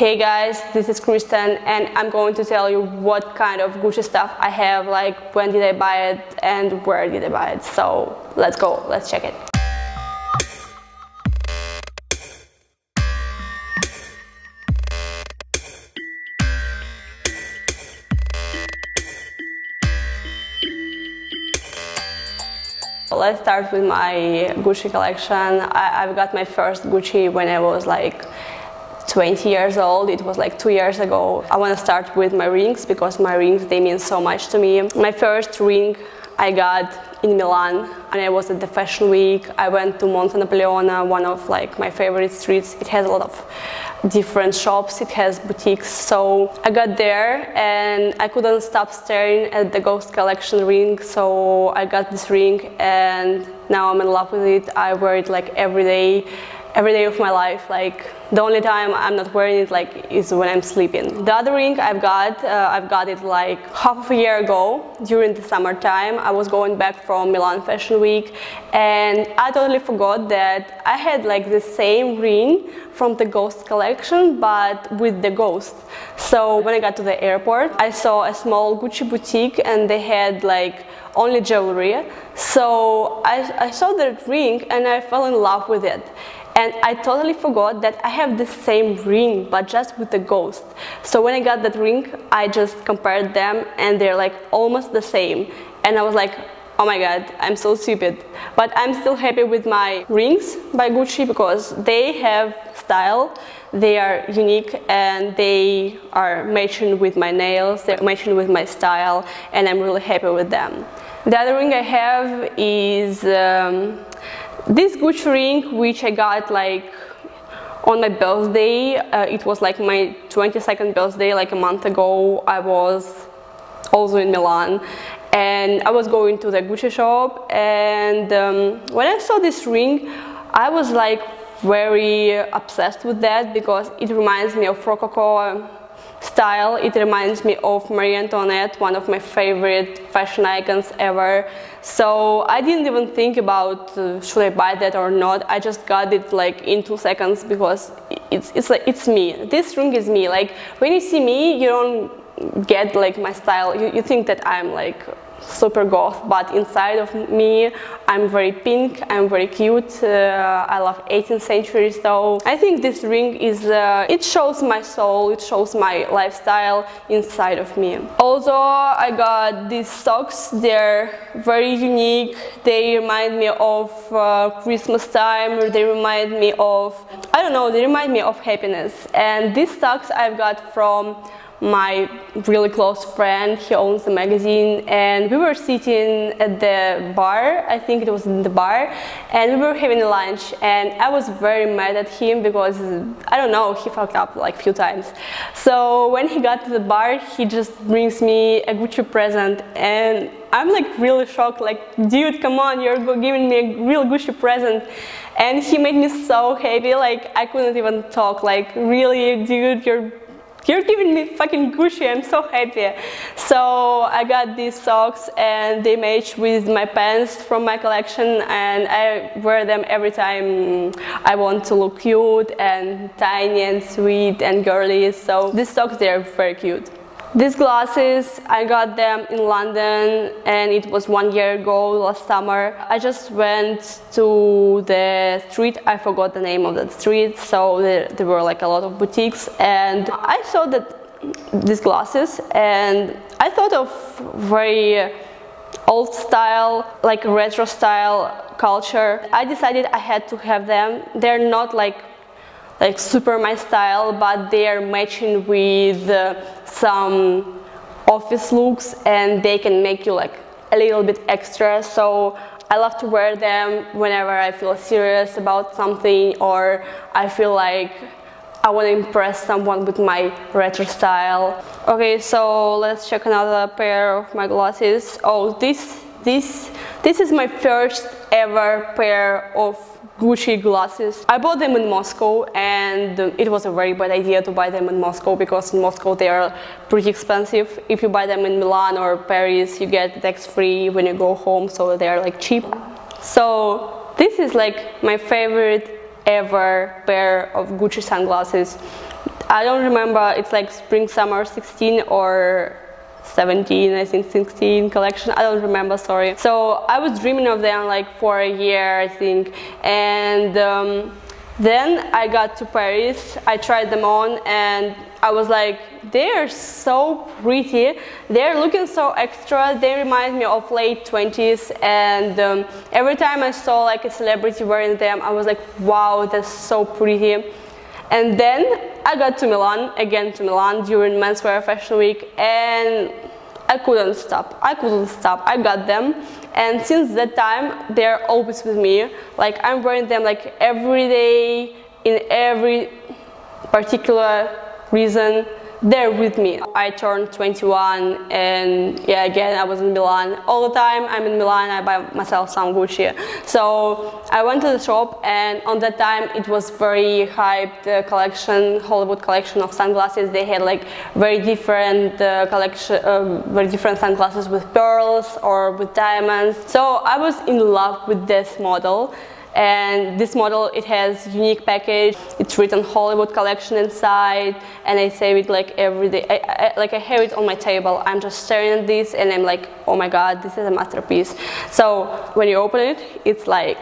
Hey guys, this is Kristen and I'm going to tell you what kind of Gucci stuff I have, like when did I buy it and where did I buy it. So let's go, let's check it. Let's start with my Gucci collection. I, have got my first Gucci when I was like 20 years old. It was like two years ago. I want to start with my rings because my rings, they mean so much to me. My first ring I got in Milan and I was at the fashion week. I went to Monte Napoleone, one of like my favorite streets. It has a lot of different shops, it has boutiques. So I got there and I couldn't stop staring at the Ghost Collection ring. So I got this ring and now I'm in love with it. I wear it like every day every day of my life. Like the only time I'm not wearing it like is when I'm sleeping. The other ring I've got, uh, I've got it like half of a year ago during the summertime. I was going back from Milan Fashion Week and I totally forgot that I had like the same ring from the Ghost collection but with the Ghost. So when I got to the airport, I saw a small Gucci boutique and they had like only jewelry. So I, I saw that ring and I fell in love with it. And I totally forgot that I have the same ring, but just with the ghost. So when I got that ring, I just compared them and they're like almost the same. And I was like, oh my god, I'm so stupid. But I'm still happy with my rings by Gucci because they have style, they are unique and they are matching with my nails, they're matching with my style and I'm really happy with them. The other ring I have is um, this Gucci ring, which I got like on my birthday, uh, it was like my 22nd birthday, like a month ago. I was also in Milan and I was going to the Gucci shop and um, when I saw this ring, I was like very obsessed with that because it reminds me of Rococo style. It reminds me of Marie Antoinette, one of my favorite fashion icons ever. So I didn't even think about uh, should I buy that or not. I just got it like in two seconds because it's it's like it's me. This ring is me. Like when you see me, you don't get like my style. You you think that I'm like super goth, but inside of me, I'm very pink, I'm very cute. Uh, I love 18th century, so I think this ring is, uh, it shows my soul, it shows my lifestyle inside of me. Also, I got these socks, they're very unique, they remind me of uh, Christmas time, they remind me of, I don't know, they remind me of happiness. And these socks I've got from my really close friend, he owns the magazine, and we were sitting at the bar, I think it was in the bar, and we were having lunch, and I was very mad at him because, I don't know, he fucked up like a few times. So when he got to the bar, he just brings me a Gucci present, and I'm like really shocked, like, dude, come on, you're giving me a real Gucci present. And he made me so happy, like, I couldn't even talk, like, really, dude, you're you're giving me fucking Gucci, I'm so happy. So I got these socks and they match with my pants from my collection and I wear them every time I want to look cute and tiny and sweet and girly. So these socks, they're very cute. These glasses, I got them in London and it was one year ago, last summer. I just went to the street, I forgot the name of that street, so there, there were like a lot of boutiques and I saw that these glasses and I thought of very old style, like retro style culture. I decided I had to have them. They're not like like super my style, but they are matching with uh, some office looks and they can make you like a little bit extra. So I love to wear them whenever I feel serious about something or I feel like I want to impress someone with my retro style. Okay, so let's check another pair of my glasses. Oh, this this this is my first ever pair of Gucci glasses. I bought them in Moscow and it was a very bad idea to buy them in Moscow because in Moscow they are pretty expensive. If you buy them in Milan or Paris, you get tax free when you go home, so they are like cheap. So this is like my favorite ever pair of Gucci sunglasses. I don't remember, it's like spring summer 16 or 17, I think 16 collection. I don't remember, sorry. So I was dreaming of them like for a year, I think. And um, then I got to Paris, I tried them on and I was like, they're so pretty. They're looking so extra. They remind me of late 20s. And um, every time I saw like a celebrity wearing them, I was like, wow, that's so pretty. And then I got to Milan, again to Milan during Menswear Fashion Week, and I couldn't stop. I couldn't stop. I got them, and since that time, they're always with me. Like I'm wearing them like every day, in every particular reason they're with me. I turned 21 and yeah, again, I was in Milan. All the time I'm in Milan, I buy myself some Gucci. So I went to the shop and on that time it was very hyped uh, collection, Hollywood collection of sunglasses. They had like very different uh, collection, uh, very different sunglasses with pearls or with diamonds. So I was in love with this model and this model it has unique package. It's written hollywood collection inside and i save it like every day. I, I, like i have it on my table. I'm just staring at this and i'm like oh my god this is a masterpiece. So when you open it it's like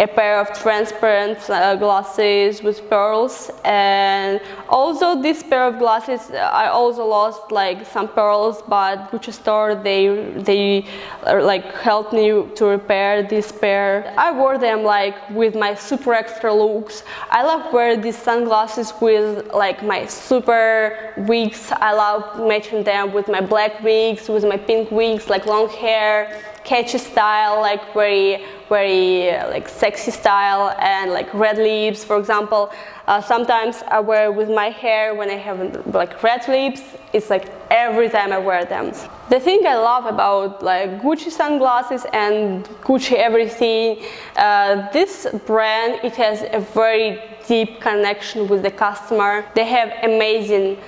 a pair of transparent uh, glasses with pearls. And also this pair of glasses uh, I also lost like some pearls but Gucci store they they uh, like helped me to repair this pair. I wore them like with my super extra looks. I love wearing these sunglasses with like my super wigs. I love matching them with my black wigs with my pink wigs like long hair catchy style, like very, very uh, like sexy style and like red lips, for example. Uh, sometimes I wear with my hair when I have like red lips. It's like every time I wear them. The thing I love about like Gucci sunglasses and Gucci everything, uh, this brand, it has a very deep connection with the customer. They have amazing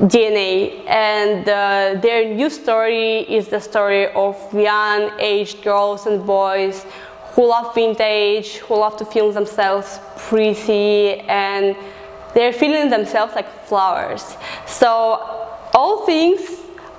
DNA and uh, their new story is the story of young aged girls and boys who love vintage, who love to feel themselves pretty and they're feeling themselves like flowers. So all things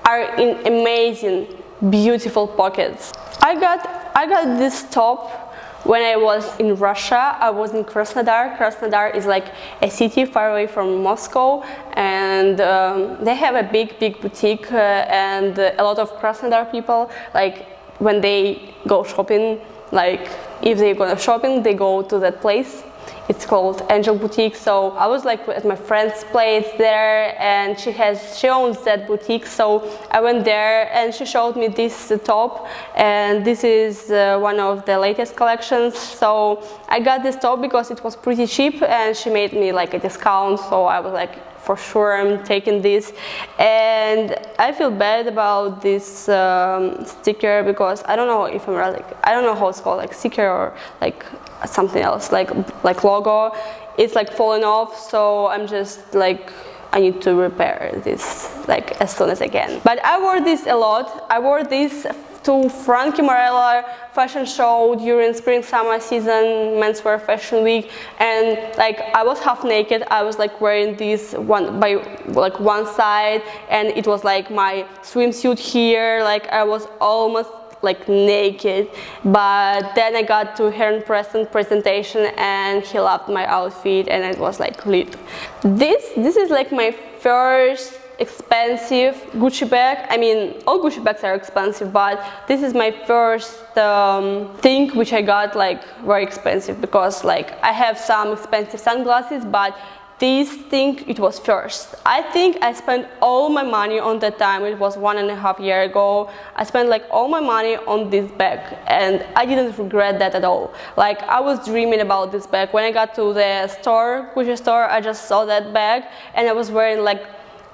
are in amazing, beautiful pockets. I got, I got this top when I was in Russia, I was in Krasnodar. Krasnodar is like a city far away from Moscow, and um, they have a big, big boutique, uh, and a lot of Krasnodar people, like when they go shopping, like if they go shopping, they go to that place it's called Angel Boutique. So I was like at my friend's place there and she has, she owns that boutique. So I went there and she showed me this top and this is uh, one of the latest collections. So I got this top because it was pretty cheap and she made me like a discount. So I was like, for sure I'm taking this. And I feel bad about this um, sticker because I don't know if I'm like I don't know how it's called like sticker or like something else like like logo. It's like falling off so I'm just like I need to repair this like as soon as I can. But I wore this a lot. I wore this to Frankie Morello fashion show during spring summer season menswear fashion week and like I was half naked. I was like wearing this one by like one side and it was like my swimsuit here. Like I was almost like naked. But then I got to Heron Preston presentation and he loved my outfit and it was like lit. This this is like my first expensive Gucci bag. I mean, all Gucci bags are expensive, but this is my first um, thing which I got like very expensive because like I have some expensive sunglasses, but this thing it was first. I think i spent all my money on that time. It was one and a half year ago. I spent like all my money on this bag and i didn't regret that at all. Like i was dreaming about this bag. When i got to the store Gucci store i just saw that bag and i was wearing like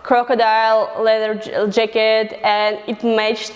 crocodile leather jacket and it matched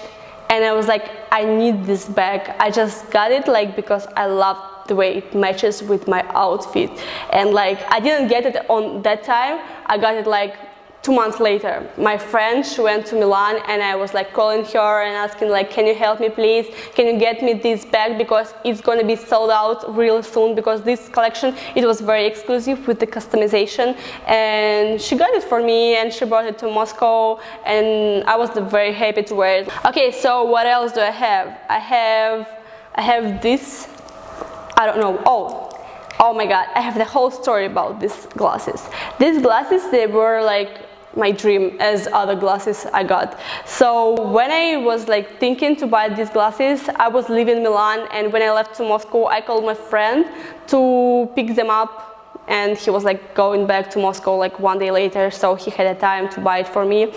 and I was like I need this bag. I just got it like because I love the way it matches with my outfit. And like I didn't get it on that time. I got it like two months later. My friend, she went to Milan and I was like calling her and asking like, can you help me please? Can you get me this bag because it's gonna be sold out real soon because this collection, it was very exclusive with the customization and she got it for me and she brought it to Moscow and I was very happy to wear it. Okay, so what else do I have? I have, I have this, I don't know, oh, oh my god, I have the whole story about these glasses. These glasses, they were like my dream as other glasses I got. So when I was like thinking to buy these glasses, I was living in Milan and when I left to Moscow, I called my friend to pick them up and he was like going back to Moscow like one day later so he had a time to buy it for me.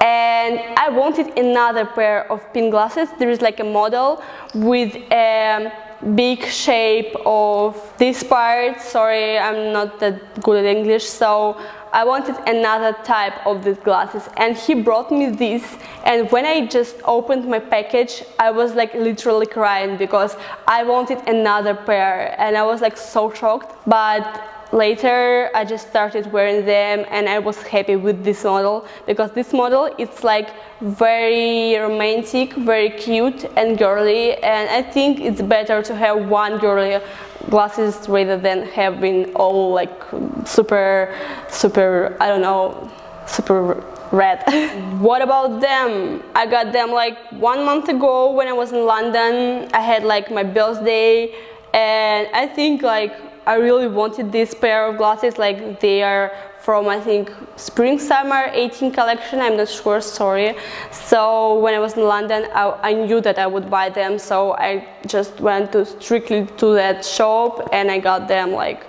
And I wanted another pair of pin glasses. There is like a model with a big shape of this part. Sorry I'm not that good at English so I wanted another type of these glasses and he brought me this and when I just opened my package I was like literally crying because I wanted another pair and I was like so shocked but later I just started wearing them and I was happy with this model because this model it's like very romantic, very cute and girly and I think it's better to have one girly glasses rather than having all like super, super, I don't know, super red. what about them? I got them like one month ago when I was in London. I had like my birthday and I think like I really wanted this pair of glasses like they are from I think spring summer 18 collection I'm not sure sorry. So when I was in London I, I, knew that I would buy them so I just went to strictly to that shop and I got them like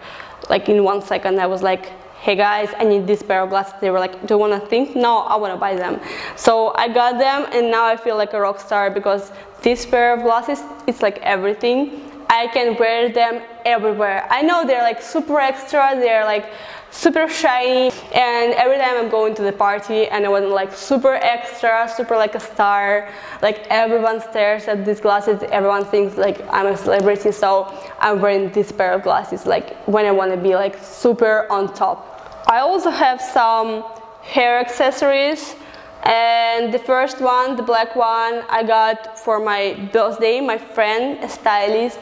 like in one second. I was like hey guys I need this pair of glasses. They were like do you want to think? No I want to buy them. So I got them and now I feel like a rock star because this pair of glasses it's like everything I can wear them everywhere. I know they're like super extra, they're like super shiny and every time I'm going to the party and I want like super extra, super like a star, like everyone stares at these glasses, everyone thinks like I'm a celebrity so I'm wearing this pair of glasses like when I want to be like super on top. I also have some hair accessories and the first one, the black one, I got for my birthday. My friend, a stylist,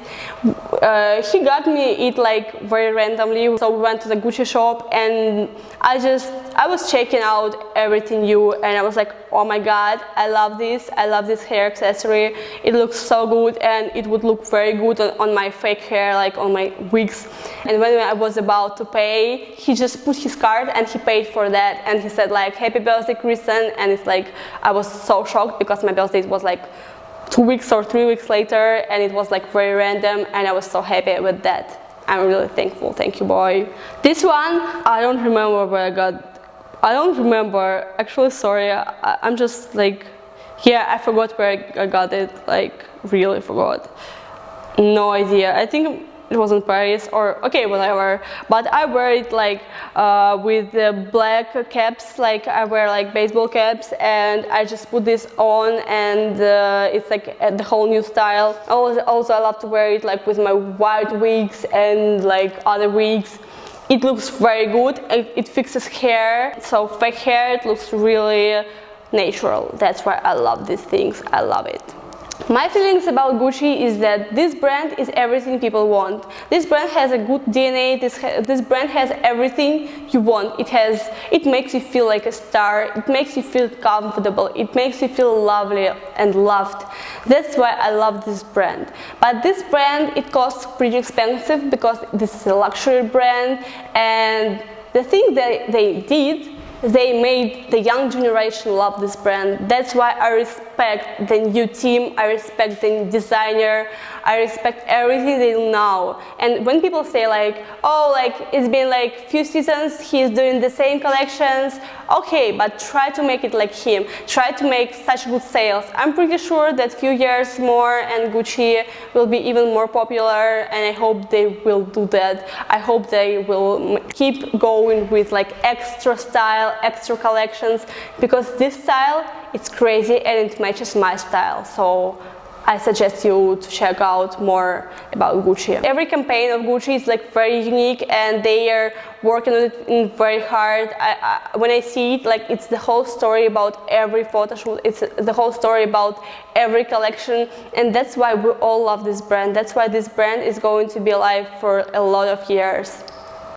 uh, he got me it like very randomly. So we went to the Gucci shop and I just, I was checking out everything new and I was like, oh my god, I love this. I love this hair accessory. It looks so good and it would look very good on, on my fake hair, like on my wigs. And when I was about to pay, he just put his card and he paid for that. And he said like, happy birthday, Kristen. And it's like, I was so shocked because my birthday was like two weeks or three weeks later and it was like very random and I was so happy with that. I'm really thankful, thank you boy. This one, I don't remember where I got, I don't remember, actually sorry, I, I'm just like, yeah, I forgot where I got it, like really forgot. No idea, I think it wasn't Paris or okay whatever. But I wear it like uh, with the black caps like I wear like baseball caps and I just put this on and uh, it's like the whole new style. Also, also I love to wear it like with my white wigs and like other wigs. It looks very good. It fixes hair. So fake hair it looks really natural. That's why I love these things. I love it my feelings about Gucci is that this brand is everything people want. This brand has a good DNA, this, this brand has everything you want. It has, it makes you feel like a star, it makes you feel comfortable, it makes you feel lovely and loved. That's why I love this brand. But this brand, it costs pretty expensive because this is a luxury brand and the thing that they did they made the young generation love this brand. That's why I respect the new team, I respect the designer, I respect everything they do now. And when people say like, oh, like it's been like few seasons, he's doing the same collections, okay, but try to make it like him. Try to make such good sales. I'm pretty sure that few years more and Gucci will be even more popular and I hope they will do that. I hope they will keep going with like extra style, extra collections because this style, it's crazy and it matches my style. So I suggest you to check out more about Gucci. Every campaign of Gucci is like very unique and they are working on it very hard. I, I, when I see it, like it's the whole story about every photo shoot. It's the whole story about every collection, and that's why we all love this brand. That's why this brand is going to be alive for a lot of years.